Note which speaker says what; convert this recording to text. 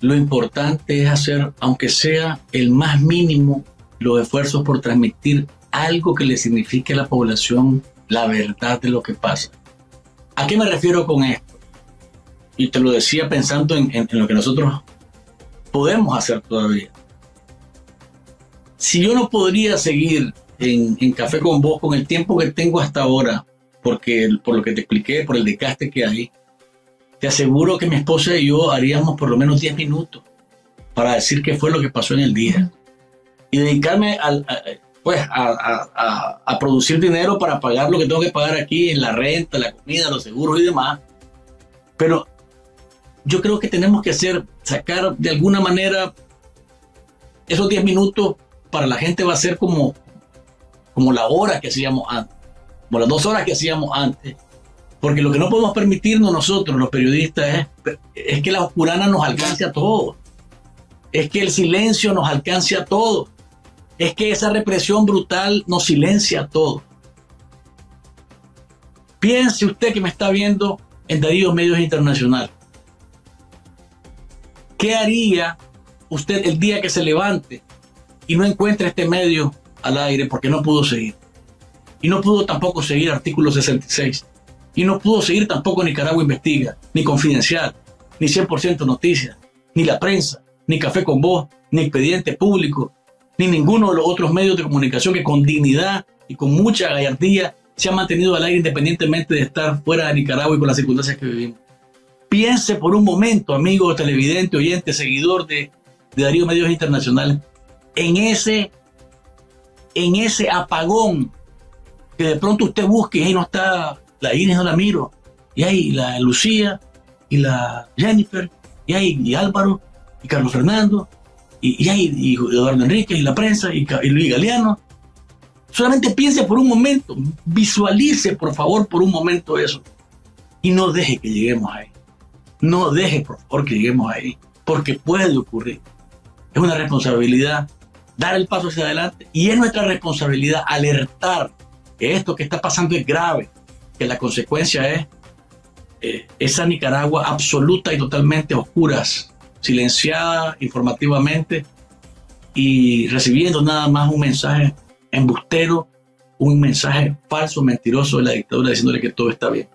Speaker 1: lo importante es hacer, aunque sea el más mínimo, los esfuerzos por transmitir algo que le signifique a la población la verdad de lo que pasa. ¿A qué me refiero con esto? Y te lo decía pensando en, lo que nosotros podemos hacer todavía. Si yo no podría seguir en, Café con Vos con el tiempo que tengo hasta ahora, porque por lo que te expliqué, por el desgaste que hay, te aseguro que mi esposa y yo haríamos por lo menos 10 minutos para decir qué fue lo que pasó en el día y dedicarme al, a, pues, a, a, producir dinero para pagar lo que tengo que pagar aquí en la renta, la comida, los seguros y demás. Pero yo creo que tenemos que hacer, sacar de alguna manera esos 10 minutos para la gente va a ser como, como la hora que hacíamos antes, como las dos horas que hacíamos antes porque lo que no podemos permitirnos nosotros, los periodistas, es, es que la oscurana nos alcance a todos. Es que el silencio nos alcance a todos. Es que esa represión brutal nos silencia a todos. Piense usted que me está viendo en Darío Medios Internacional. ¿Qué haría usted el día que se levante y no encuentre este medio al aire porque no pudo seguir? Y no pudo tampoco seguir artículo 66 y no pudo seguir tampoco Nicaragua Investiga, ni Confidencial, ni 100% Noticias, ni la prensa, ni Café con Voz, ni Expediente Público, ni ninguno de los otros medios de comunicación que con dignidad y con mucha gallardía se han mantenido al aire independientemente de estar fuera de Nicaragua y con las circunstancias que vivimos. Piense por un momento, amigo televidente, oyente, seguidor de, de Darío Medios Internacionales, en ese, en ese apagón que de pronto usted busque y no está la Inés no la miro, y hay la Lucía, y la Jennifer, y hay y Álvaro, y Carlos Fernando, y, hay y Eduardo Enrique, y la prensa, y, Luis Galeano. Solamente piense por un momento, visualice por favor por un momento eso, y no deje que lleguemos ahí. No deje por favor que lleguemos ahí, porque puede ocurrir. Es una responsabilidad dar el paso hacia adelante y es nuestra responsabilidad alertar que esto que está pasando es grave, que la consecuencia es eh, esa Nicaragua absoluta y totalmente oscuras, silenciada informativamente y recibiendo nada más un mensaje embustero, un mensaje falso, mentiroso de la dictadura diciéndole que todo está bien.